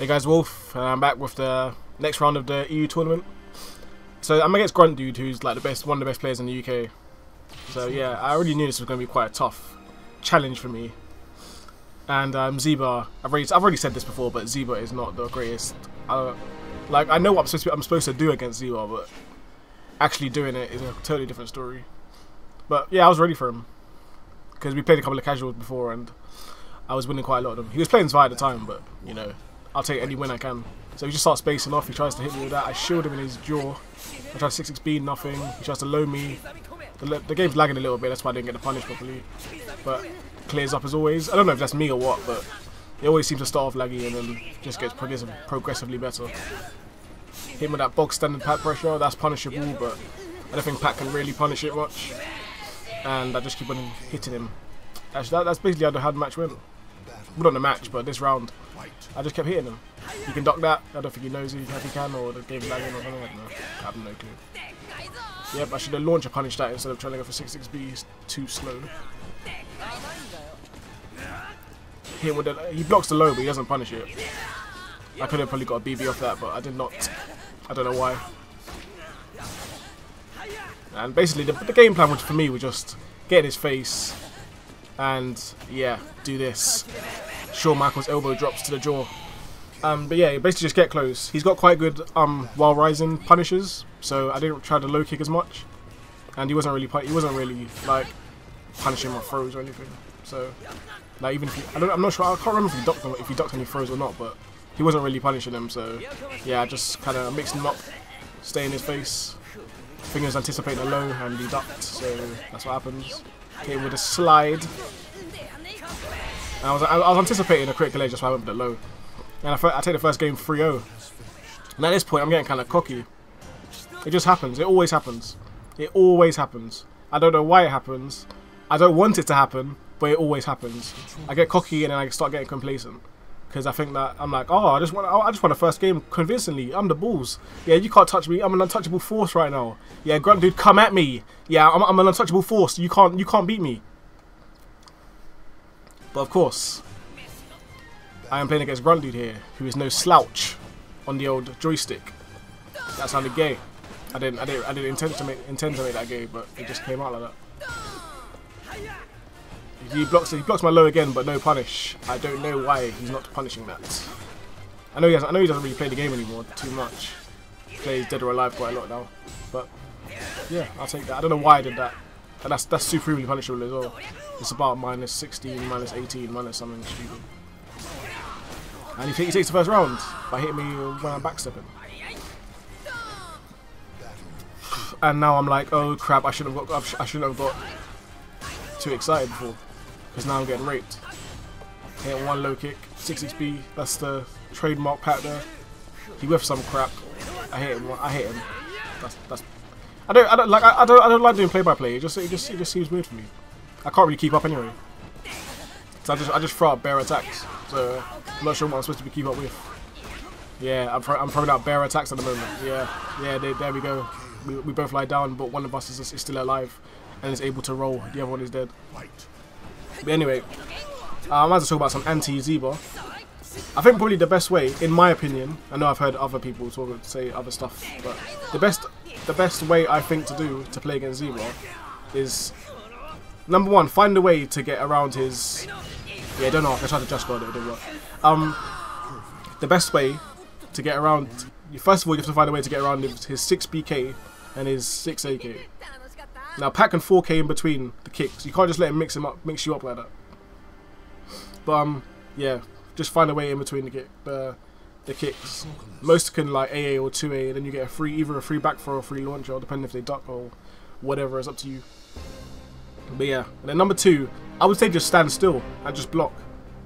Hey guys, Wolf, and I'm back with the next round of the EU tournament. So I'm against Grunt Dude, who's like the best, one of the best players in the UK. So yeah, I already knew this was going to be quite a tough challenge for me. And um, Xiba, I've already, I've already said this before, but Xiba is not the greatest. Uh, like I know what I'm supposed to, I'm supposed to do against Xiba, but actually doing it is a totally different story. But yeah, I was ready for him because we played a couple of casuals before, and I was winning quite a lot of them. He was playing ZWEI at the time, but you know, I'll take any win I can. So he just starts spacing off, he tries to hit me with that, I shield him in his jaw. I try to 6 speed, nothing. He tries to low me. The, the, game's lagging a little bit, that's why I didn't get the punish properly. But clears up as always. I don't know if that's me or what, but it always seems to start off laggy and then just gets progressive, progressively better. Hit him with that bog standard pat pressure, that's punishable, but I don't think Pat can really punish it much. And I just keep on hitting him. Actually, that, that's basically how the, the match went. Well, not the match, but this round. I just kept hitting him. You can duck that. I don't think he knows if he can, or the game's lagging or something. I don't know. I have no clue. Yep, I should have launched a punish that instead of trying to go for 6-6B. He's too slow. Hit with the, he blocks the low, but he doesn't punish it. I could have probably got a BB off that, but I did not. I don't know why. And basically, the, the game plan was, for me was just get in his face and, yeah, do this. Shawn Michaels elbow drops to the jaw. Um, but yeah, basically just get close. He's got quite good um, while rising punishes, so I didn't try to low kick as much, and he wasn't really he wasn't really like punishing my throws or anything. So like even if he, I don't, I'm not sure I can't remember if he ducked if he ducked any throws or not, but he wasn't really punishing them. So yeah, I just kind of mixed him up, stay in his face. Fingers anticipating a low and he ducked, so that's what happens. Came with a slide. I was I was anticipating a critical edge, that's why I went with the low. And I, I take the first game 3-0. And at this point, I'm getting kind of cocky. It just happens. It always happens. It always happens. I don't know why it happens. I don't want it to happen, but it always happens. I get cocky and then I start getting complacent. Because I think that I'm like, oh, I just want, oh, I just want the first game convincingly. I'm the Bulls. Yeah, you can't touch me. I'm an untouchable force right now. Yeah, grunt dude, come at me. Yeah, I'm, I'm an untouchable force. You can't, you can't beat me. But of course, I am playing against Grunt Dude here, who is no slouch on the old joystick. That sounded gay. I didn't, I didn't, I didn't intend to make, intend to make that gay, but it just came out like that. He blocks, he blocks my low again, but no punish. I don't know why he's not punishing that. I know he has, I know he doesn't really play the game anymore too much. He plays Dead or Alive quite a lot now, but yeah, I'll take that. I don't know why I did that. And that's that's supremely punishable as well. It's about minus 16, minus 18, minus something stupid. And he, he takes the first round by hitting me when I'm backstepping. And now I'm like, oh crap, I shouldn't have got I shouldn't have got too excited before. Because now I'm getting raped. Hit one low kick, 6 XP, that's the trademark pat there. He whiffed some crap. I hit him. I hit him. That's that's I don't, I don't like, I, I don't, I don't like doing play-by-play. It just, it just, it just seems weird for me. I can't really keep up anyway. So I just, I just throw out bare attacks. So I'm not sure what I'm supposed to be keep up with. Yeah, I'm, I'm throwing out bare attacks at the moment. Yeah, yeah, there, there we go. We, we both lie down, but one of us is, is still alive and is able to roll. The other one is dead. But anyway, uh, I might as well talk about some anti-Xiba. I think probably the best way, in my opinion, I know I've heard other people talk, say other stuff, but the best the best way I think to do to play against Xiba is number one, find a way to get around his. Yeah, I don't know. I tried to just it, it didn't work. Um, the best way to get around. First of all, you have to find a way to get around his six BK and his six AK. Now, Pack and 4K in between the kicks. You can't just let him mix him up, mix you up like that. But um, yeah, just find a way in between the kick, the the kicks. Most can like AA or 2A, and then you get a free either a free back throw or free launcher, depending if they duck or whatever. It's up to you. But yeah, and then number two, I would say just stand still and just block,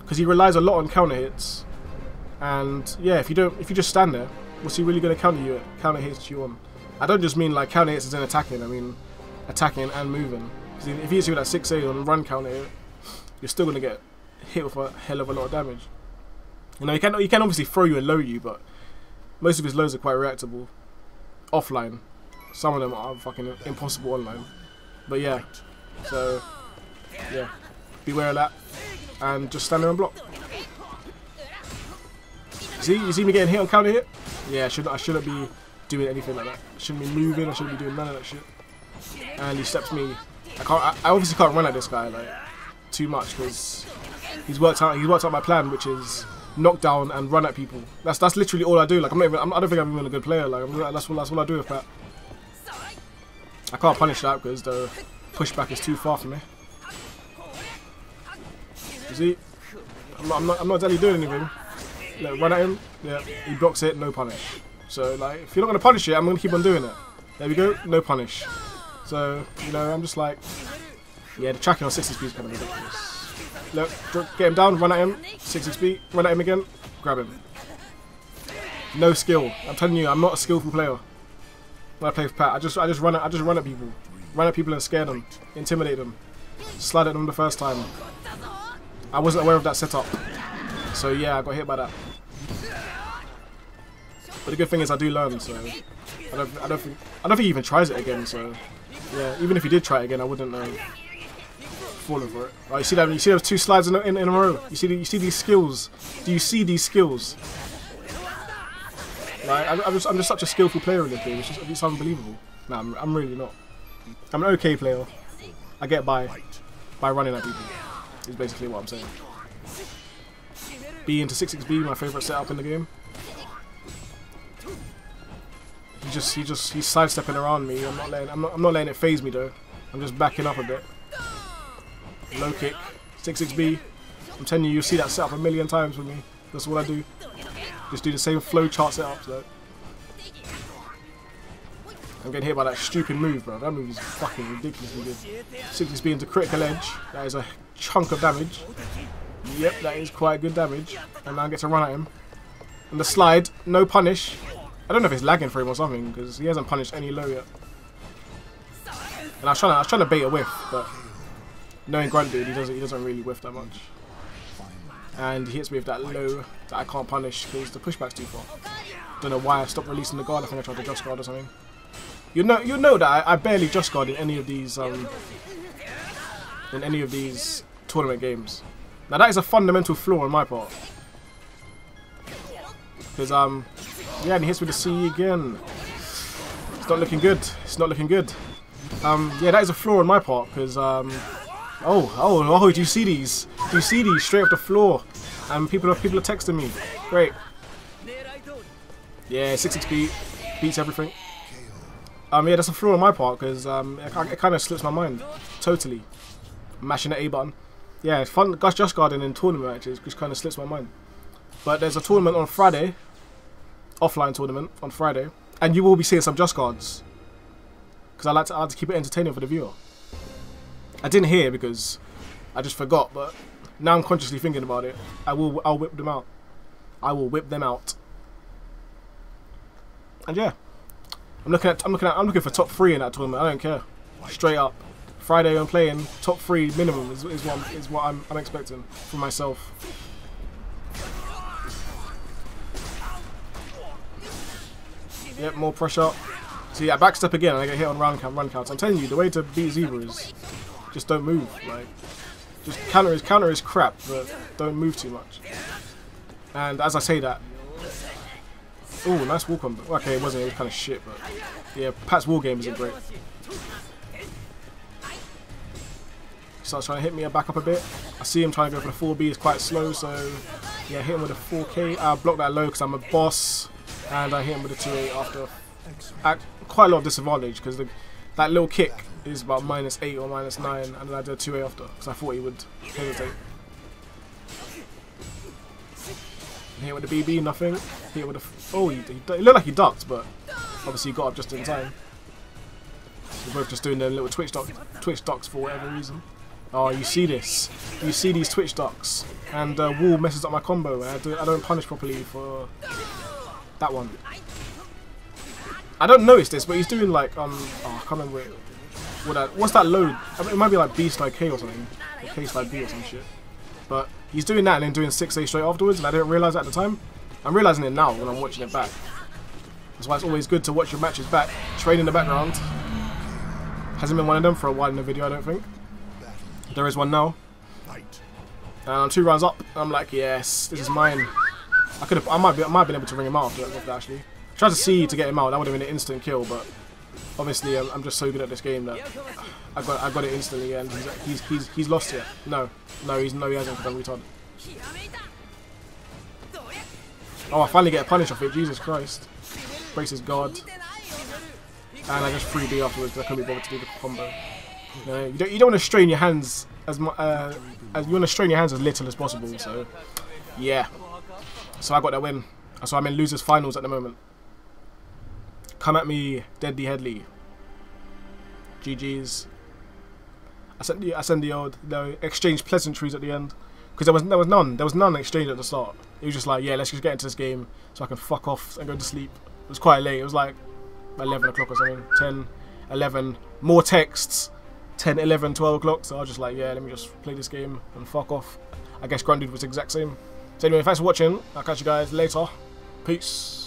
because he relies a lot on counter hits. And yeah, if you don't, if you just stand there, what's he really going to counter you? Counter hits you on? I don't just mean like counter hits as in attacking. I mean attacking and moving. Because if you with that 6A on run counter you're still going to get hit with a hell of a lot of damage. You know, he can he can obviously throw you and low you, but most of his lows are quite reactable. Offline, some of them are fucking impossible online. But yeah, so yeah, beware of that, and just stand there and block. See, you see me getting hit on counter hit? Yeah, I shouldn't, I shouldn't be doing anything like that. Shouldn't be moving, I shouldn't be doing none of that shit. And he steps me. I can't, I, I obviously can't run at this guy, like, too much, because he's worked out, he's worked out my plan, which is knock down and run at people. That's that's literally all I do. Like I'm not even, I'm, I don't think I'm even a good player. Like I'm, that's what that's what I do with that. I can't punish that because the pushback is too far for me. See, I'm not I'm not, I'm not exactly doing anything. Like, run at him. Yeah, he blocks it. No punish. So like, if you're not gonna punish it, I'm gonna keep on doing it. There we go. No punish. So you know, I'm just like, yeah, the tracking on 60 speed is kind of ridiculous. Look, get him down, run at him, 60 speed, run at him again, grab him. No skill. I'm telling you, I'm not a skillful player. When I play with Pat, I just I just run at I just run at people. Run at people and scare them. Intimidate them. Slide at them the first time. I wasn't aware of that setup. So yeah, I got hit by that. But the good thing is I do learn, so I don't I don't think I don't think he even tries it again, so yeah, even if he did try it again I wouldn't um, know falling for it. Oh, you see that? You see those two slides in in, in a row. You see? The, you see these skills? Do you see these skills? Like, I, am just, I'm just such a skillful player in this game. It's just, it's unbelievable. No, I'm, I'm really not. I'm an okay player. I get by by running at people. Is basically what I'm saying. B into 6-6-B, my favorite setup in the game. Just, he just, he's sidestepping around me. I'm not letting, I'm not, I'm not letting it phase me though. I'm just backing up a bit. Low kick. 6-6-B. I'm telling you, you'll see that setup a million times with me. That's what I do. Just do the same flow chart setups though. I'm getting hit by that stupid move, bro. That move is fucking ridiculously good. 6-6-B into critical edge. That is a chunk of damage. Yep, that is quite good damage. And now I get to run at him. And the slide, no punish. I don't know if it's lagging for him or something, because he hasn't punished any low yet. And I was trying to, I was trying to bait a whiff, but knowing Grunt dude, he doesn't he doesn't really whiff that much. And he hits me with that low that I can't punish because the pushback's too far. Don't know why I stopped releasing the guard. I think I tried to just guard or something. You know you know that I, I barely just guard in any of these um in any of these tournament games. Now that is a fundamental flaw on my part. Because um yeah, and he hits with the C again. It's not looking good. It's not looking good. Um, yeah, that is a flaw on my part because um, Oh, oh, oh, do you see these? Do you see these straight off the floor? And people are people are texting me. Great. Yeah, 6 beat beats everything. Um, yeah, that's a flaw on my part because um, it, it kind of slips my mind totally. Mashing the A button. Yeah, it's fun. Just Guarding in tournament matches just kind of slips my mind. But there's a tournament on Friday, offline tournament on Friday, and you will be seeing some Just Guards because I like to I like to keep it entertaining for the viewer. I didn't hear because I just forgot, but now I'm consciously thinking about it. I will I'll whip them out. I will whip them out. And yeah. I'm looking at I'm looking at I'm looking for top three in that tournament. I don't care. Straight up. Friday I'm playing top three minimum is, is what I'm, is what I'm, I'm expecting for myself. Yep, more pressure. See, I backstep again and I get hit on run count, run counts. I'm telling you, the way to beat Xiba is just don't move. Like, just counter is counter is crap, but don't move too much. And as I say that, oh, nice wall combo. Okay, it wasn't. It was kind of shit, but yeah, Pat's war game isn't great. Starts trying to hit me. Back up a bit. I see him trying to go for the 4B. It's quite slow, so yeah, hit him with a 4K. I block that low because I'm a boss, and I hit him with a 2A after at quite a lot of disadvantage because that little kick is about minus 8 or minus 9, and then I did a 2A after, because I thought he would hesitate. Here with the BB, nothing. Here with the... Oh, he, he, he looked like he ducked, but obviously he got up just in time. We're both just doing their little Twitch, doc, Twitch ducks for whatever reason. Oh, you see this. You see these Twitch ducks. And uh, Wall messes up my combo, I, do, I don't punish properly for that one. I don't notice this, but he's doing like, um, oh, I can't remember what that, what's that load? I mean, it might be like B slide K or something. Or K slide B or some shit. But he's doing that and then doing 6A straight afterwards, and I didn't realise at the time. I'm realising it now when I'm watching it back. That's why it's always good to watch your matches back. Train in the background. Hasn't been one of them for a while in the video, I don't think. There is one now. And I'm two rounds up. I'm like, yes, this is mine. I could have. I might be. I might have been able to ring him out after that, actually. Tried to see to get him out. That would have been an instant kill, but obviously I'm, I'm just so good at this game that I got I got it instantly, and he's he's he's, he's lost it. No, no, he's no, he hasn't. Because I'm retarded. Oh, I finally get a punish off it. Jesus Christ. Braces guard. And I just 3D afterwards because I couldn't be bothered to do the combo. You don't you don't want to strain your hands as much, uh, as you want to strain your hands as little as possible. So yeah. So I got that win. So I'm in losers finals at the moment. Come at me, Deadly Headley. GG's. I sent the I sent the old the exchange pleasantries at the end because there was there was none there was none exchange at the start. It was just like yeah let's just get into this game so I can fuck off and go to sleep. It was quite late. It was like 11 o'clock or something. 10, 11. More texts. 10, 11, 12 o'clock. So I was just like yeah let me just play this game and fuck off. I guess Grundy was the exact same. So anyway, thanks for watching. I'll catch you guys later. Peace.